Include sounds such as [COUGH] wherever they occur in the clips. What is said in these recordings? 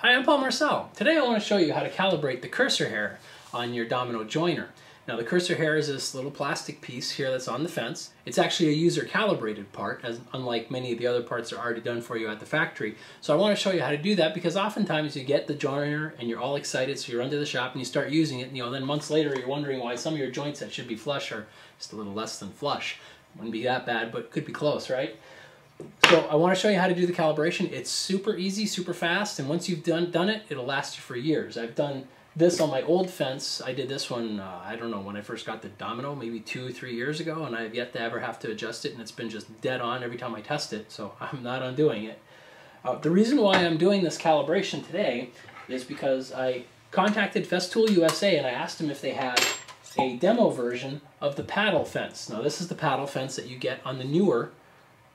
Hi, I'm Paul Marcel. Today I want to show you how to calibrate the cursor hair on your domino joiner. Now the cursor hair is this little plastic piece here that's on the fence. It's actually a user calibrated part, as unlike many of the other parts are already done for you at the factory. So I want to show you how to do that because oftentimes you get the joiner and you're all excited, so you run to the shop and you start using it, and you know, then months later you're wondering why some of your joints that should be flush are just a little less than flush. Wouldn't be that bad, but could be close, right? So I want to show you how to do the calibration. It's super easy, super fast, and once you've done, done it, it'll last you for years. I've done this on my old fence. I did this one, uh, I don't know, when I first got the Domino, maybe two, three years ago, and I've yet to ever have to adjust it, and it's been just dead on every time I test it, so [LAUGHS] I'm not undoing it. Uh, the reason why I'm doing this calibration today is because I contacted Festool USA and I asked them if they had a demo version of the paddle fence. Now this is the paddle fence that you get on the newer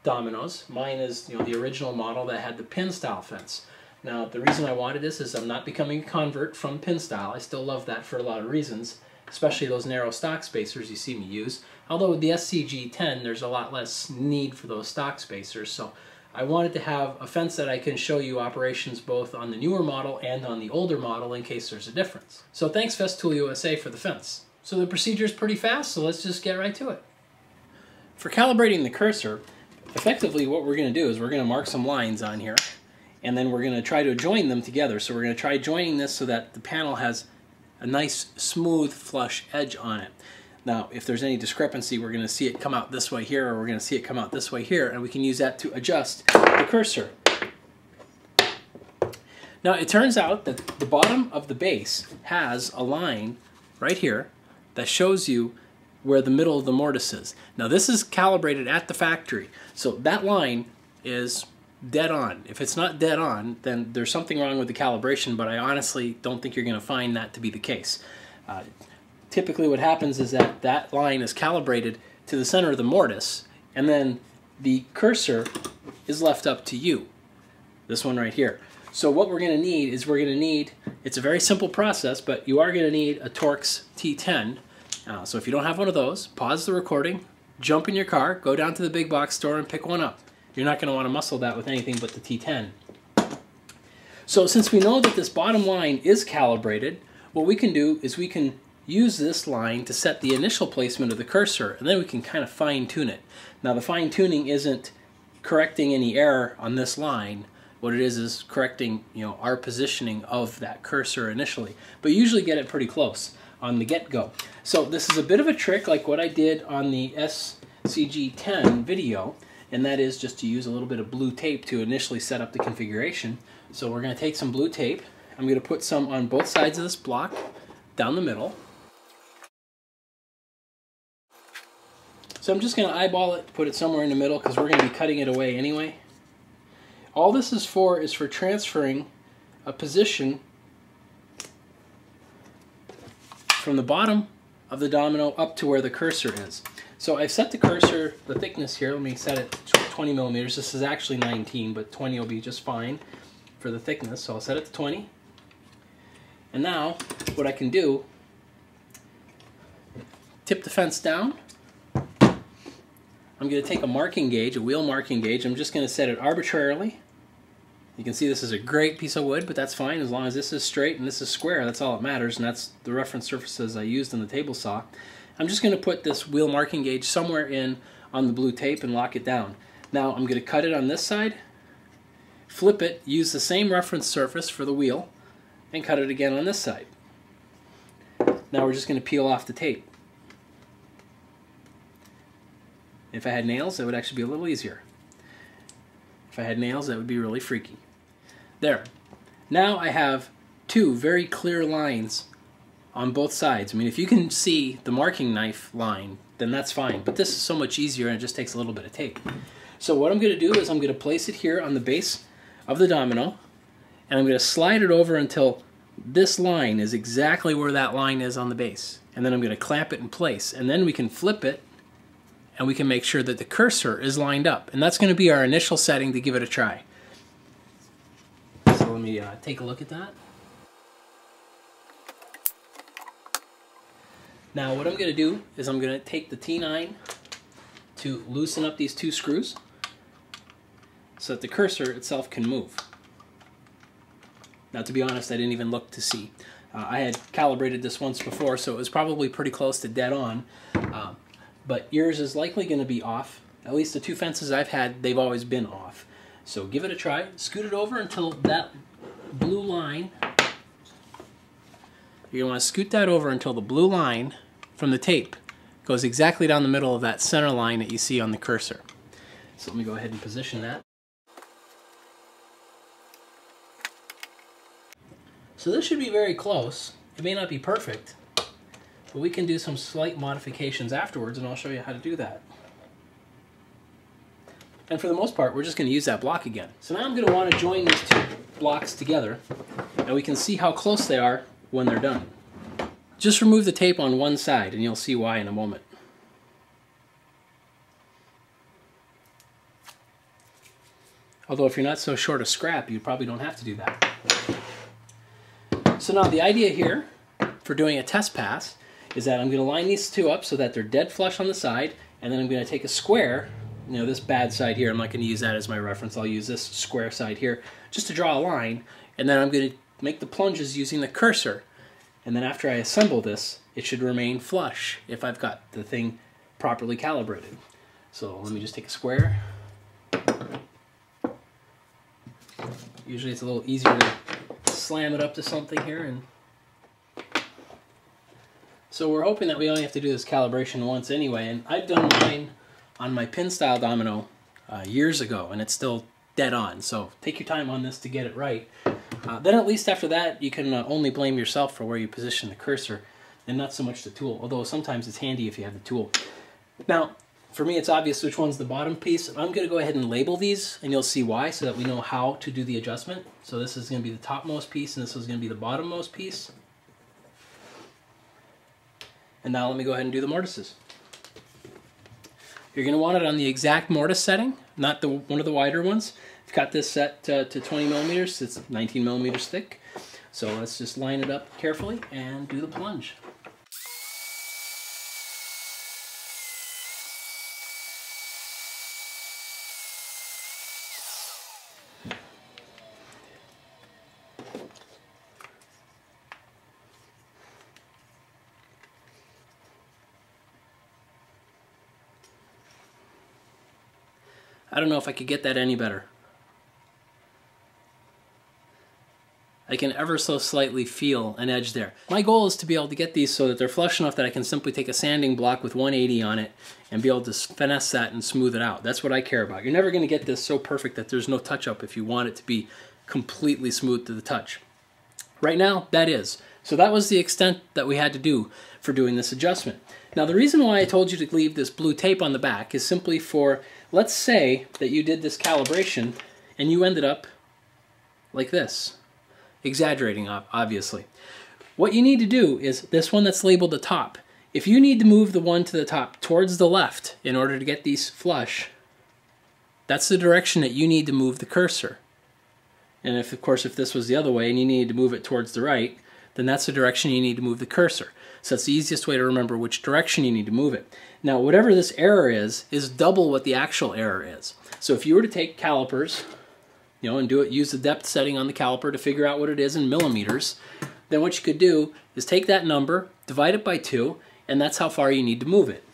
dominoes. Mine is you know the original model that had the pin style fence. Now the reason I wanted this is I'm not becoming a convert from pin style. I still love that for a lot of reasons, especially those narrow stock spacers you see me use. Although with the SCG10 there's a lot less need for those stock spacers so I wanted to have a fence that I can show you operations both on the newer model and on the older model in case there's a difference. So thanks Festool USA for the fence. So the procedure is pretty fast so let's just get right to it. For calibrating the cursor, effectively what we're going to do is we're going to mark some lines on here and then we're going to try to join them together. So we're going to try joining this so that the panel has a nice smooth flush edge on it. Now if there's any discrepancy we're going to see it come out this way here or we're going to see it come out this way here and we can use that to adjust the cursor. Now it turns out that the bottom of the base has a line right here that shows you where the middle of the mortise is. Now this is calibrated at the factory, so that line is dead on. If it's not dead on, then there's something wrong with the calibration, but I honestly don't think you're going to find that to be the case. Uh, typically what happens is that that line is calibrated to the center of the mortise, and then the cursor is left up to you. This one right here. So what we're going to need is we're going to need, it's a very simple process, but you are going to need a Torx T10 uh, so if you don't have one of those, pause the recording, jump in your car, go down to the big box store and pick one up. You're not going to want to muscle that with anything but the T10. So since we know that this bottom line is calibrated, what we can do is we can use this line to set the initial placement of the cursor, and then we can kind of fine tune it. Now the fine tuning isn't correcting any error on this line, what it is is correcting you know our positioning of that cursor initially, but usually get it pretty close on the get-go. So this is a bit of a trick like what I did on the SCG10 video, and that is just to use a little bit of blue tape to initially set up the configuration. So we're going to take some blue tape. I'm going to put some on both sides of this block, down the middle. So I'm just going to eyeball it, put it somewhere in the middle because we're going to be cutting it away anyway. All this is for is for transferring a position from the bottom of the domino up to where the cursor is. So I've set the cursor, the thickness here, let me set it to 20 millimeters. This is actually 19, but 20 will be just fine for the thickness. So I'll set it to 20. And now what I can do, tip the fence down. I'm going to take a marking gauge, a wheel marking gauge. I'm just going to set it arbitrarily you can see this is a great piece of wood, but that's fine as long as this is straight and this is square. That's all that matters, and that's the reference surfaces I used in the table saw. I'm just going to put this wheel marking gauge somewhere in on the blue tape and lock it down. Now I'm going to cut it on this side, flip it, use the same reference surface for the wheel, and cut it again on this side. Now we're just going to peel off the tape. If I had nails, it would actually be a little easier. If I had nails, that would be really freaky. There. Now I have two very clear lines on both sides. I mean, if you can see the marking knife line, then that's fine. But this is so much easier and it just takes a little bit of tape. So what I'm going to do is I'm going to place it here on the base of the domino, and I'm going to slide it over until this line is exactly where that line is on the base. And then I'm going to clamp it in place. And then we can flip it and we can make sure that the cursor is lined up. And that's going to be our initial setting to give it a try. So let me uh, take a look at that. Now what I'm going to do is I'm going to take the T9 to loosen up these two screws so that the cursor itself can move. Now, to be honest, I didn't even look to see. Uh, I had calibrated this once before, so it was probably pretty close to dead on. Um, but yours is likely going to be off. At least the two fences I've had, they've always been off. So give it a try. Scoot it over until that blue line, you're going to want to scoot that over until the blue line from the tape goes exactly down the middle of that center line that you see on the cursor. So let me go ahead and position that. So this should be very close. It may not be perfect, but we can do some slight modifications afterwards and I'll show you how to do that. And for the most part, we're just going to use that block again. So now I'm going to want to join these two blocks together and we can see how close they are when they're done. Just remove the tape on one side and you'll see why in a moment. Although if you're not so short of scrap, you probably don't have to do that. So now the idea here for doing a test pass is that I'm going to line these two up so that they're dead flush on the side, and then I'm going to take a square, you know, this bad side here, I'm not going to use that as my reference, I'll use this square side here, just to draw a line, and then I'm going to make the plunges using the cursor. And then after I assemble this, it should remain flush if I've got the thing properly calibrated. So let me just take a square. Usually it's a little easier to slam it up to something here and so we're hoping that we only have to do this calibration once anyway and I've done mine on my pin style domino uh, years ago and it's still dead on so take your time on this to get it right uh, then at least after that you can uh, only blame yourself for where you position the cursor and not so much the tool although sometimes it's handy if you have the tool now for me, it's obvious which one's the bottom piece. I'm going to go ahead and label these, and you'll see why, so that we know how to do the adjustment. So this is going to be the topmost piece, and this is going to be the bottommost piece. And now let me go ahead and do the mortises. You're going to want it on the exact mortise setting, not the one of the wider ones. I've got this set uh, to 20 millimeters. It's 19 millimeters thick. So let's just line it up carefully and do the plunge. I don't know if I could get that any better. I can ever so slightly feel an edge there. My goal is to be able to get these so that they're flush enough that I can simply take a sanding block with 180 on it and be able to finesse that and smooth it out. That's what I care about. You're never going to get this so perfect that there's no touch up if you want it to be completely smooth to the touch. Right now, that is. So that was the extent that we had to do for doing this adjustment. Now the reason why I told you to leave this blue tape on the back is simply for, let's say that you did this calibration and you ended up like this. Exaggerating, obviously. What you need to do is this one that's labeled the top. If you need to move the one to the top towards the left in order to get these flush, that's the direction that you need to move the cursor. And if, of course, if this was the other way and you needed to move it towards the right, then that's the direction you need to move the cursor. So that's the easiest way to remember which direction you need to move it. Now, whatever this error is, is double what the actual error is. So if you were to take calipers, you know, and do it, use the depth setting on the caliper to figure out what it is in millimeters, then what you could do is take that number, divide it by two, and that's how far you need to move it.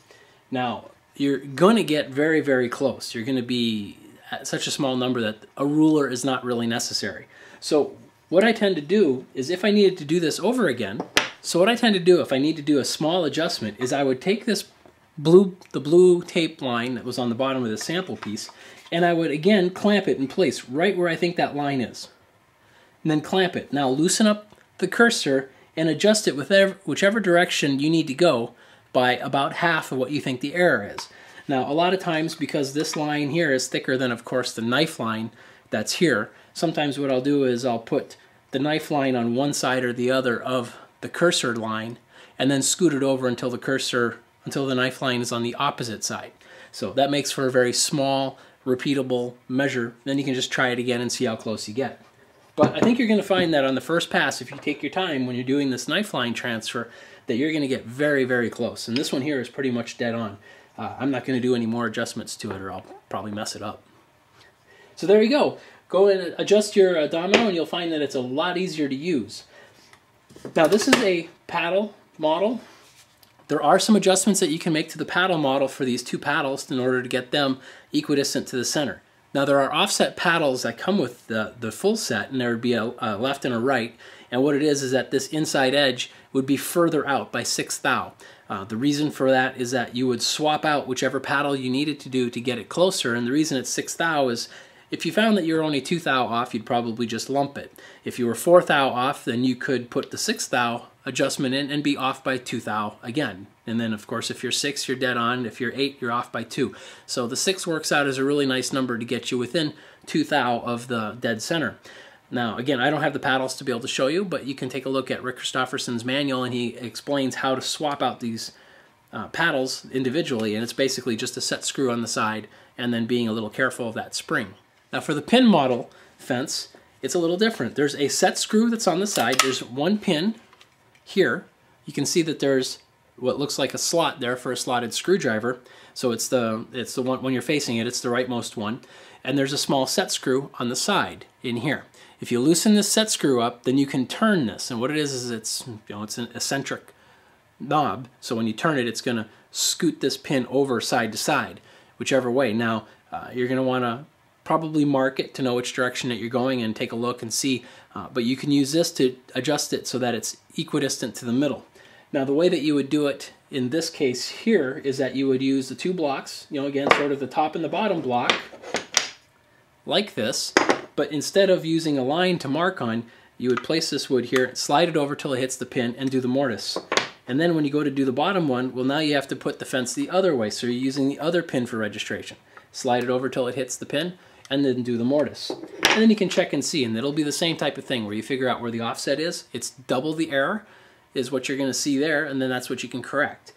Now, you're going to get very, very close. You're going to be at such a small number that a ruler is not really necessary. So what I tend to do is if I needed to do this over again, so what I tend to do if I need to do a small adjustment is I would take this blue, the blue tape line that was on the bottom of the sample piece, and I would again clamp it in place right where I think that line is. And then clamp it. Now loosen up the cursor and adjust it with whichever direction you need to go by about half of what you think the error is. Now a lot of times because this line here is thicker than of course the knife line that's here, sometimes what I'll do is I'll put the knife line on one side or the other of the cursor line and then scoot it over until the cursor, until the knife line is on the opposite side. So that makes for a very small, repeatable measure. Then you can just try it again and see how close you get. But I think you're going to find that on the first pass, if you take your time when you're doing this knife line transfer, that you're going to get very, very close. And this one here is pretty much dead on. Uh, I'm not going to do any more adjustments to it or I'll probably mess it up. So there you go. go and adjust your uh, domino and you'll find that it's a lot easier to use. Now this is a paddle model. There are some adjustments that you can make to the paddle model for these two paddles in order to get them equidistant to the center. Now there are offset paddles that come with the, the full set and there would be a, a left and a right and what it is is that this inside edge would be further out by 6 thou. Uh, the reason for that is that you would swap out whichever paddle you needed to do to get it closer and the reason it's 6 thou is if you found that you were only 2 thou off, you'd probably just lump it. If you were 4 thou off, then you could put the 6 thou adjustment in and be off by 2 thou again. And then, of course, if you're 6, you're dead on. If you're 8, you're off by 2. So the 6 works out as a really nice number to get you within 2 thou of the dead center. Now, again, I don't have the paddles to be able to show you, but you can take a look at Rick Christopherson's manual and he explains how to swap out these uh, paddles individually. And it's basically just a set screw on the side and then being a little careful of that spring. Now for the pin model fence, it's a little different. There's a set screw that's on the side. There's one pin here. You can see that there's what looks like a slot there for a slotted screwdriver. So it's the it's the one when you're facing it, it's the rightmost one. And there's a small set screw on the side in here. If you loosen this set screw up, then you can turn this. And what it is is it's you know it's an eccentric knob. So when you turn it, it's going to scoot this pin over side to side, whichever way. Now uh, you're going to want to probably mark it to know which direction that you're going and take a look and see. Uh, but you can use this to adjust it so that it's equidistant to the middle. Now the way that you would do it in this case here is that you would use the two blocks, you know, again, sort of the top and the bottom block, like this, but instead of using a line to mark on, you would place this wood here, slide it over till it hits the pin, and do the mortise. And then when you go to do the bottom one, well now you have to put the fence the other way, so you're using the other pin for registration. Slide it over till it hits the pin, and then do the mortise. And then you can check and see, and it'll be the same type of thing where you figure out where the offset is. It's double the error is what you're going to see there, and then that's what you can correct.